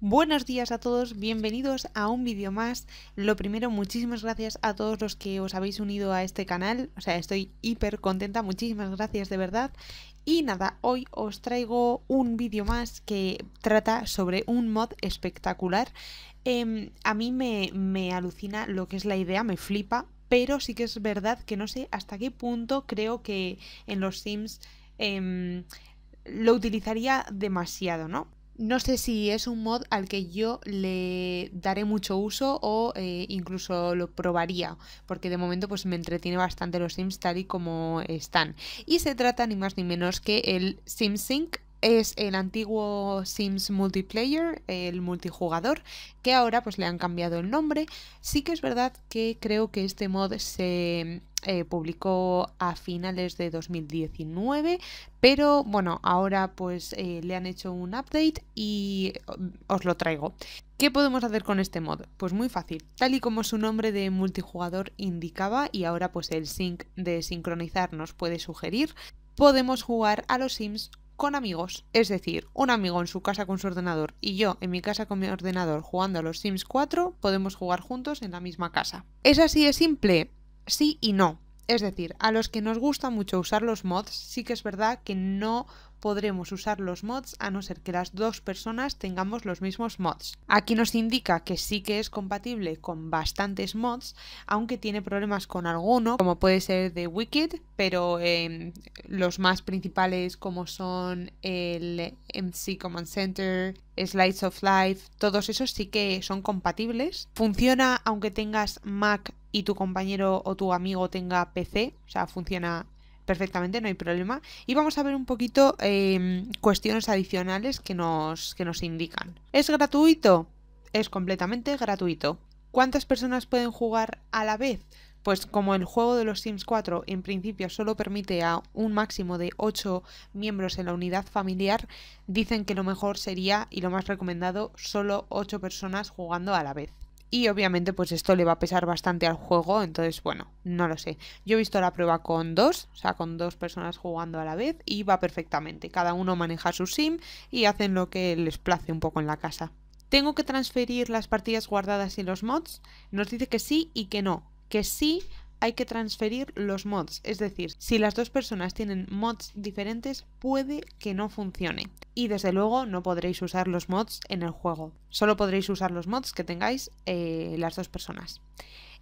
Buenos días a todos, bienvenidos a un vídeo más. Lo primero, muchísimas gracias a todos los que os habéis unido a este canal. O sea, estoy hiper contenta, muchísimas gracias de verdad. Y nada, hoy os traigo un vídeo más que trata sobre un mod espectacular. Em, a mí me, me alucina lo que es la idea, me flipa, pero sí que es verdad que no sé hasta qué punto creo que en los Sims em, lo utilizaría demasiado, ¿no? No sé si es un mod al que yo le daré mucho uso o eh, incluso lo probaría, porque de momento pues me entretiene bastante los Sims tal y como están. Y se trata ni más ni menos que el SimSync es el antiguo Sims Multiplayer, el multijugador, que ahora pues le han cambiado el nombre. Sí que es verdad que creo que este mod se eh, publicó a finales de 2019, pero bueno, ahora pues eh, le han hecho un update y os lo traigo. ¿Qué podemos hacer con este mod? Pues muy fácil, tal y como su nombre de multijugador indicaba y ahora pues el sync de sincronizar nos puede sugerir, podemos jugar a los Sims con amigos. Es decir, un amigo en su casa con su ordenador y yo en mi casa con mi ordenador jugando a los Sims 4, podemos jugar juntos en la misma casa. ¿Es así de simple? Sí y no. Es decir, a los que nos gusta mucho usar los mods, sí que es verdad que no podremos usar los mods a no ser que las dos personas tengamos los mismos mods. Aquí nos indica que sí que es compatible con bastantes mods, aunque tiene problemas con alguno, como puede ser de Wicked, pero em, los más principales como son el MC Command Center, Slides of Life, todos esos sí que son compatibles. Funciona aunque tengas Mac y tu compañero o tu amigo tenga PC, o sea, funciona perfectamente, no hay problema. Y vamos a ver un poquito em, cuestiones adicionales que nos, que nos indican. ¿Es gratuito? Es completamente gratuito. ¿Cuántas personas pueden jugar a la vez? Pues como el juego de los Sims 4 en principio solo permite a un máximo de 8 miembros en la unidad familiar, dicen que lo mejor sería y lo más recomendado solo 8 personas jugando a la vez. Y obviamente pues esto le va a pesar bastante al juego, entonces bueno, no lo sé. Yo he visto la prueba con dos, o sea, con dos personas jugando a la vez y va perfectamente. Cada uno maneja su sim y hacen lo que les place un poco en la casa. ¿Tengo que transferir las partidas guardadas y los mods? Nos dice que sí y que no. Que sí hay que transferir los mods. Es decir, si las dos personas tienen mods diferentes, puede que no funcione. Y desde luego no podréis usar los mods en el juego. Solo podréis usar los mods que tengáis eh, las dos personas.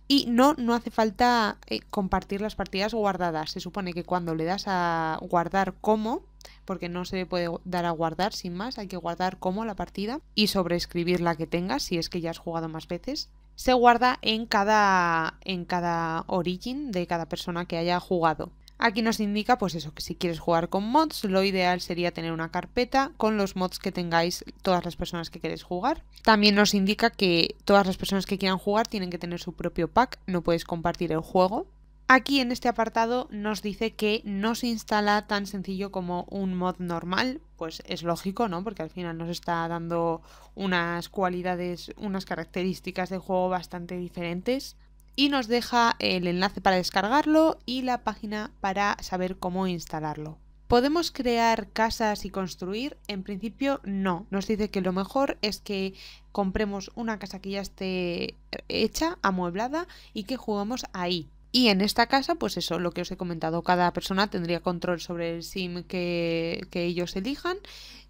Y no, no hace falta eh, compartir las partidas guardadas. Se supone que cuando le das a guardar como, porque no se puede dar a guardar sin más, hay que guardar como la partida y sobreescribir la que tengas si es que ya has jugado más veces se guarda en cada, en cada origin de cada persona que haya jugado. Aquí nos indica, pues eso, que si quieres jugar con mods, lo ideal sería tener una carpeta con los mods que tengáis todas las personas que queréis jugar. También nos indica que todas las personas que quieran jugar tienen que tener su propio pack, no puedes compartir el juego. Aquí en este apartado nos dice que no se instala tan sencillo como un mod normal, pues es lógico, ¿no? Porque al final nos está dando unas cualidades, unas características de juego bastante diferentes. Y nos deja el enlace para descargarlo y la página para saber cómo instalarlo. ¿Podemos crear casas y construir? En principio no. Nos dice que lo mejor es que compremos una casa que ya esté hecha, amueblada y que juguemos ahí. Y en esta casa, pues eso, lo que os he comentado, cada persona tendría control sobre el sim que, ellos elijan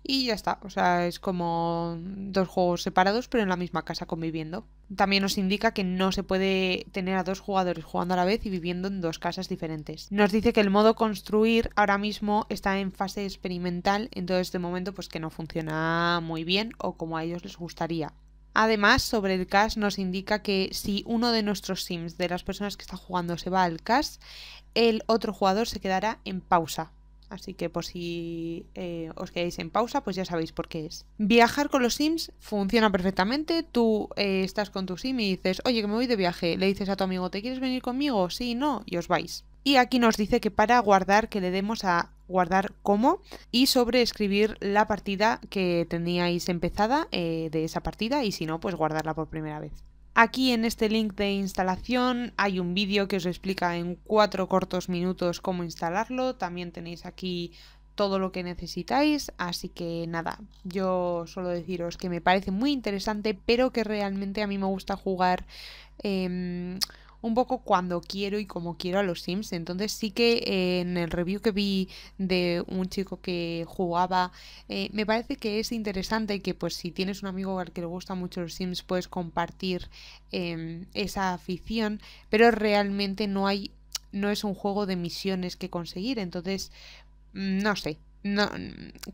y ya está. O sea, es como dos juegos separados, pero en la misma casa conviviendo. También nos indica que no se puede tener a dos jugadores jugando a la vez y viviendo en dos casas diferentes. Nos dice que el modo construir ahora mismo está en fase experimental, entonces de momento pues que no funciona muy bien o como a ellos les gustaría. Además, sobre el cash nos indica que si uno de nuestros sims, de las personas que está jugando, se va al cash, el otro jugador se quedará en pausa. Así que por si eh, os quedáis en pausa, pues ya sabéis por qué es. Viajar con los Sims funciona perfectamente. Tú eh, estás con tu Sim y dices, oye, que me voy de viaje. Le dices a tu amigo, ¿te quieres venir conmigo? Sí, no, y os vais. Y aquí nos dice que para guardar, que le demos a guardar como y sobre escribir la partida que teníais empezada eh, de esa partida y si no, pues guardarla por primera vez. Aquí en este link de instalación hay un vídeo que os explica en cuatro cortos minutos cómo instalarlo. También tenéis aquí todo lo que necesitáis. Así que nada, yo solo deciros que me parece muy interesante, pero que realmente a mí me gusta jugar. Em, un poco cuando quiero y como quiero a los Sims. Entonces sí que eh, en el review que vi de un chico que jugaba, eh, me parece que es interesante que pues si tienes un amigo al que le gusta mucho los Sims puedes compartir em, esa afición, pero realmente no hay, no es un juego de misiones que conseguir. Entonces, mm, no sé, no,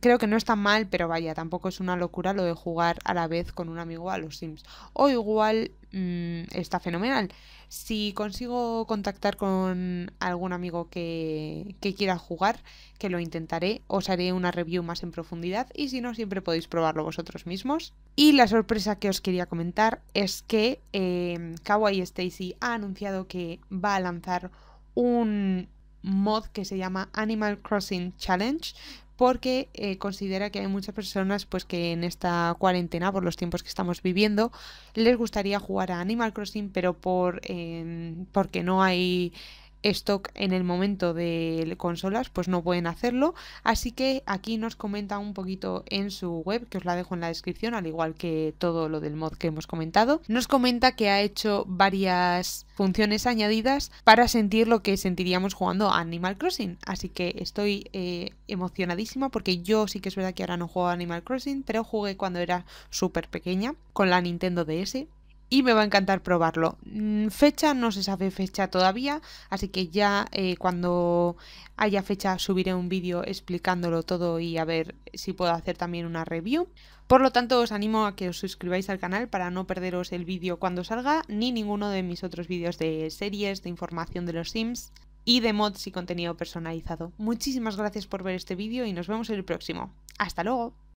creo que no está mal, pero vaya, tampoco es una locura lo de jugar a la vez con un amigo a los Sims. O igual mm, está fenomenal. Si consigo contactar con algún amigo que, que, quiera jugar, que lo intentaré, os haré una review más en profundidad y si no, siempre podéis probarlo vosotros mismos. Y la sorpresa que os quería comentar es que eh, Kawaii Stacy ha anunciado que va a lanzar un mod que se llama Animal Crossing Challenge porque eh, considera que hay muchas personas pues que en esta cuarentena por los tiempos que estamos viviendo les gustaría jugar a Animal Crossing pero por eh, porque no hay stock en el momento de consolas, pues no pueden hacerlo. Así que aquí nos comenta un poquito en su web, que os la dejo en la descripción, al igual que todo lo del mod que hemos comentado. Nos comenta que ha hecho varias funciones añadidas para sentir lo que sentiríamos jugando a Animal Crossing. Así que estoy eh, emocionadísima porque yo sí que es verdad que ahora no juego a Animal Crossing, pero jugué cuando era súper pequeña con la Nintendo DS y me va a encantar probarlo. Mm, fecha, no se sabe fecha todavía, así que ya eh, cuando haya fecha subiré un vídeo explicándolo todo y a ver si puedo hacer también una review. Por lo tanto, os animo a que os suscribáis al canal para no perderos el vídeo cuando salga, ni ninguno de mis otros vídeos de series, de información de los Sims y de mods y contenido personalizado. Muchísimas gracias por ver este vídeo y nos vemos en el próximo. ¡Hasta luego!